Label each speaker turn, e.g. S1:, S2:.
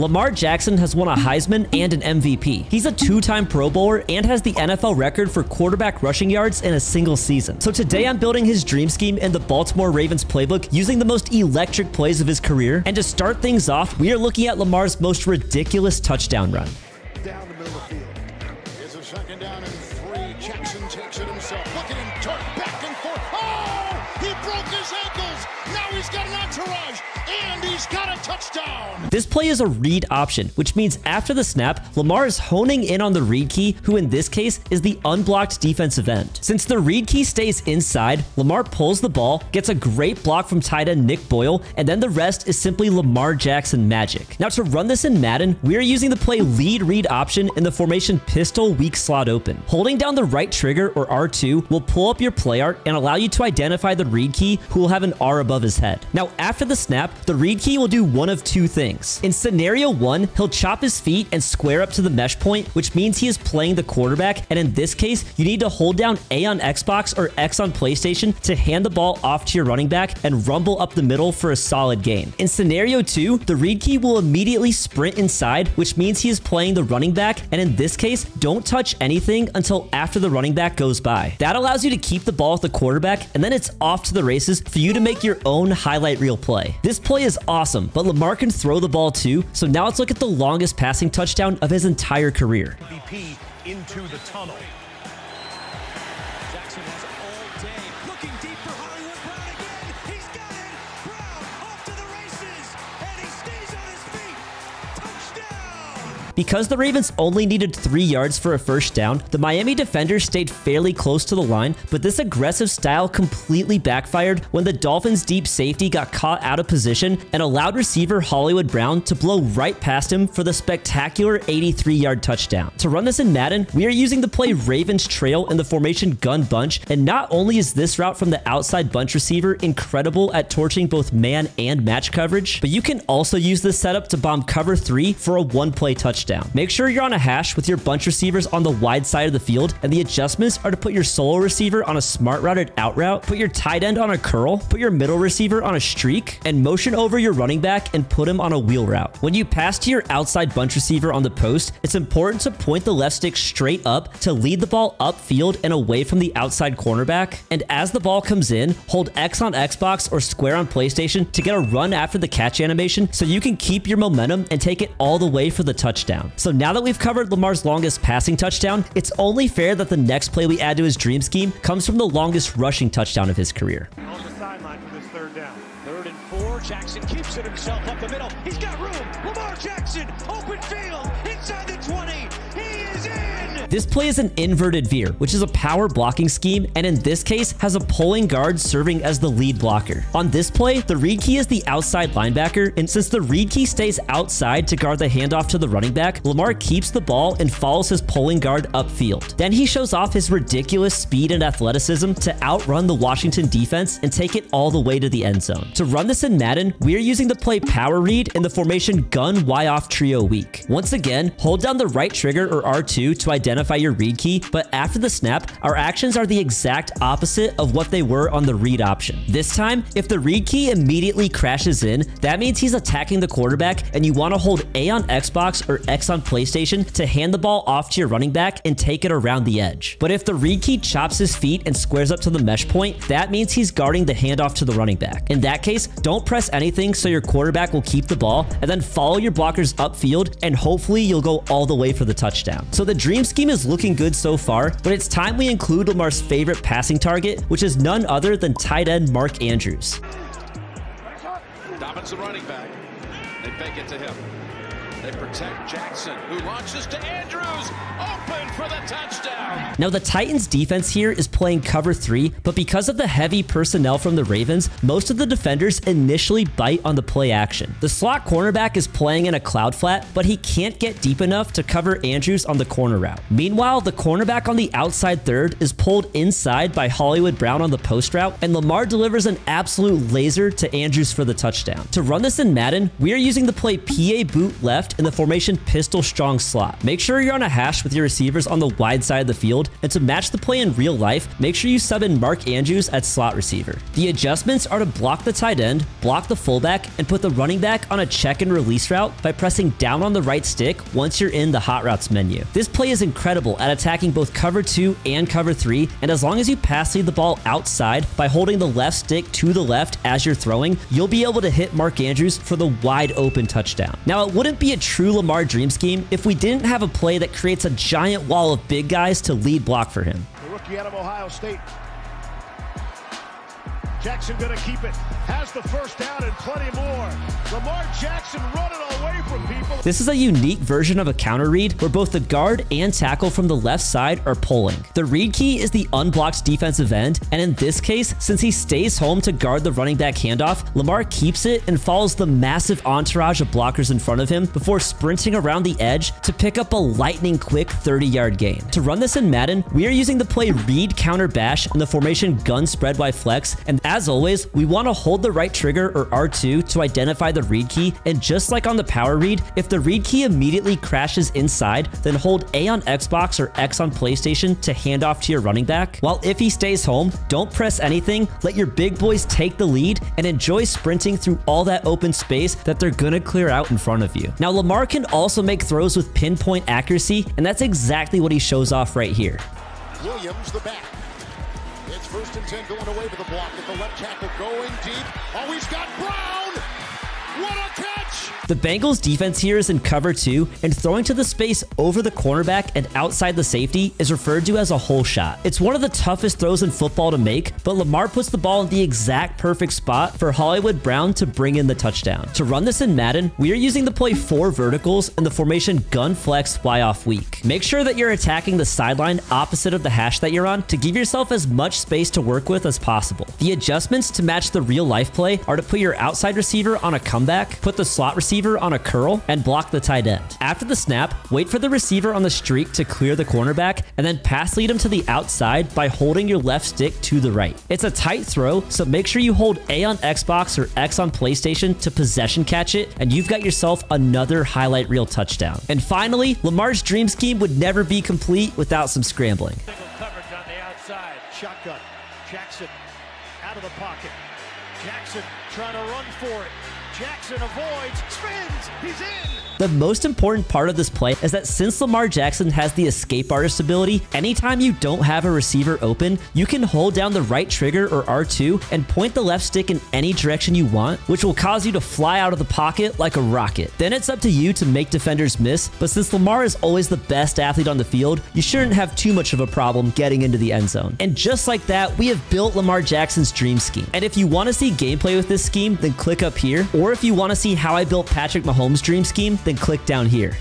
S1: Lamar Jackson has won a Heisman and an MVP. He's a two-time Pro Bowler and has the NFL record for quarterback rushing yards in a single season. So today I'm building his dream scheme in the Baltimore Ravens playbook using the most electric plays of his career. And to start things off, we are looking at Lamar's most ridiculous touchdown run.
S2: Down the middle of the field. A second down and three. Jackson takes it himself. Look at him turn back and forth. Oh! He broke his ankles. Now he's got an entourage. And he's got a touchdown.
S1: This play is a read option, which means after the snap, Lamar is honing in on the read key, who in this case is the unblocked defensive end. Since the read key stays inside, Lamar pulls the ball, gets a great block from tight end Nick Boyle, and then the rest is simply Lamar Jackson magic. Now to run this in Madden, we are using the play lead read option in the formation pistol weak slot open. Holding down the right trigger or R2 will pull up your play art and allow you to identify the read key who will have an R above his head. Now after the snap, the read key will do one of two things. In scenario one, he'll chop his feet and square up to the mesh point, which means he is playing the quarterback. And in this case, you need to hold down A on Xbox or X on PlayStation to hand the ball off to your running back and rumble up the middle for a solid gain. In scenario two, the read key will immediately sprint inside, which means he is playing the running back. And in this case, don't touch anything until after the running back goes by. That allows you to keep the ball with the quarterback, and then it's off to the races for you to make your own highlight reel play. This play is awesome, but Lamar can throw the ball too, so now let's look at the longest passing touchdown of his entire career. Because the Ravens only needed three yards for a first down, the Miami defenders stayed fairly close to the line, but this aggressive style completely backfired when the Dolphins' deep safety got caught out of position and allowed receiver Hollywood Brown to blow right past him for the spectacular 83-yard touchdown. To run this in Madden, we are using the play Ravens Trail in the formation gun bunch, and not only is this route from the outside bunch receiver incredible at torching both man and match coverage, but you can also use this setup to bomb cover three for a one-play touchdown. Make sure you're on a hash with your bunch receivers on the wide side of the field, and the adjustments are to put your solo receiver on a smart routed out route, put your tight end on a curl, put your middle receiver on a streak, and motion over your running back and put him on a wheel route. When you pass to your outside bunch receiver on the post, it's important to point the left stick straight up to lead the ball upfield and away from the outside cornerback. And as the ball comes in, hold X on Xbox or square on PlayStation to get a run after the catch animation so you can keep your momentum and take it all the way for the touchdown. So now that we've covered Lamar's longest passing touchdown, it's only fair that the next play we add to his dream scheme comes from the longest rushing touchdown of his career.
S3: On the sideline for this third down.
S4: Third and four. Jackson keeps it himself up the middle. He's got room. Lamar Jackson, open field, inside the 20. He is in.
S1: This play is an inverted veer, which is a power blocking scheme, and in this case has a pulling guard serving as the lead blocker. On this play, the read key is the outside linebacker, and since the read key stays outside to guard the handoff to the running back, Lamar keeps the ball and follows his pulling guard upfield. Then he shows off his ridiculous speed and athleticism to outrun the Washington defense and take it all the way to the end zone. To run this in Madden, we are using the play power read in the formation gun Y off trio weak. Once again, hold down the right trigger or R2 to identify your read key, but after the snap, our actions are the exact opposite of what they were on the read option. This time, if the read key immediately crashes in, that means he's attacking the quarterback and you want to hold A on Xbox or X on PlayStation to hand the ball off to your running back and take it around the edge. But if the read key chops his feet and squares up to the mesh point, that means he's guarding the handoff to the running back. In that case, don't press anything so your quarterback will keep the ball and then follow your blockers upfield and hopefully you'll go all the way for the touchdown. So the dream scheme is looking good so far, but it's time we include Lamar's favorite passing target, which is none other than tight end Mark Andrews.
S5: Dobbins, the running back. They fake it to him. They protect Jackson, who launches to Andrews. Open for the touchdown.
S1: Now, the Titans defense here is playing cover three, but because of the heavy personnel from the Ravens, most of the defenders initially bite on the play action. The slot cornerback is playing in a cloud flat, but he can't get deep enough to cover Andrews on the corner route. Meanwhile, the cornerback on the outside third is pulled inside by Hollywood Brown on the post route, and Lamar delivers an absolute laser to Andrews for the touchdown. To run this in Madden, we are using the play PA boot left left in the formation pistol strong slot. Make sure you're on a hash with your receivers on the wide side of the field, and to match the play in real life, make sure you sub in Mark Andrews at slot receiver. The adjustments are to block the tight end, block the fullback, and put the running back on a check and release route by pressing down on the right stick once you're in the hot routes menu. This play is incredible at attacking both cover 2 and cover 3, and as long as you pass lead the ball outside by holding the left stick to the left as you're throwing, you'll be able to hit Mark Andrews for the wide open touchdown. Now, it wouldn't be a true Lamar dream scheme if we didn't have a play that creates a giant wall of big guys to lead block for him.
S2: The rookie out of Ohio State. Jackson going to keep it. Has the first down and plenty more. Lamar Jackson running away from people.
S1: This is a unique version of a counter read where both the guard and tackle from the left side are pulling. The read key is the unblocked defensive end, and in this case, since he stays home to guard the running back handoff, Lamar keeps it and follows the massive entourage of blockers in front of him before sprinting around the edge to pick up a lightning quick 30-yard gain. To run this in Madden, we are using the play read counter bash in the formation gun spread Y flex, and as always, we want to hold the right trigger or R2 to identify the read key, and just like on the power read, if the read key immediately crashes inside, then hold A on Xbox or X on PlayStation to hand off to your running back. While if he stays home, don't press anything, let your big boys take the lead, and enjoy sprinting through all that open space that they're gonna clear out in front of you. Now, Lamar can also make throws with pinpoint accuracy, and that's exactly what he shows off right here.
S2: Williams, the back. It's first and 10 going away with the block at the left tackle going deep. Oh, he's got Brown. What a catch!
S1: The Bengals defense here is in cover two, and throwing to the space over the cornerback and outside the safety is referred to as a hole shot. It's one of the toughest throws in football to make, but Lamar puts the ball in the exact perfect spot for Hollywood Brown to bring in the touchdown. To run this in Madden, we are using the play four verticals in the formation gun flex fly off weak. Make sure that you're attacking the sideline opposite of the hash that you're on to give yourself as much space to work with as possible. The adjustments to match the real life play are to put your outside receiver on a comeback, put the slot receiver on a curl, and block the tight end. After the snap, wait for the receiver on the streak to clear the cornerback, and then pass lead him to the outside by holding your left stick to the right. It's a tight throw, so make sure you hold A on Xbox or X on PlayStation to possession catch it, and you've got yourself another highlight reel touchdown. And finally, Lamar's dream scheme would never be complete without some scrambling.
S2: Shotgun. Jackson out of the pocket. Jackson trying to run for it. Jackson avoids, spins, he's in.
S1: The most important part of this play is that since Lamar Jackson has the escape artist ability, anytime you don't have a receiver open, you can hold down the right trigger or R2 and point the left stick in any direction you want, which will cause you to fly out of the pocket like a rocket. Then it's up to you to make defenders miss, but since Lamar is always the best athlete on the field, you shouldn't have too much of a problem getting into the end zone. And just like that, we have built Lamar Jackson's dream scheme. And if you want to see gameplay with this scheme, then click up here. Or if you want to see how I built Patrick Mahomes' dream scheme, then click down here.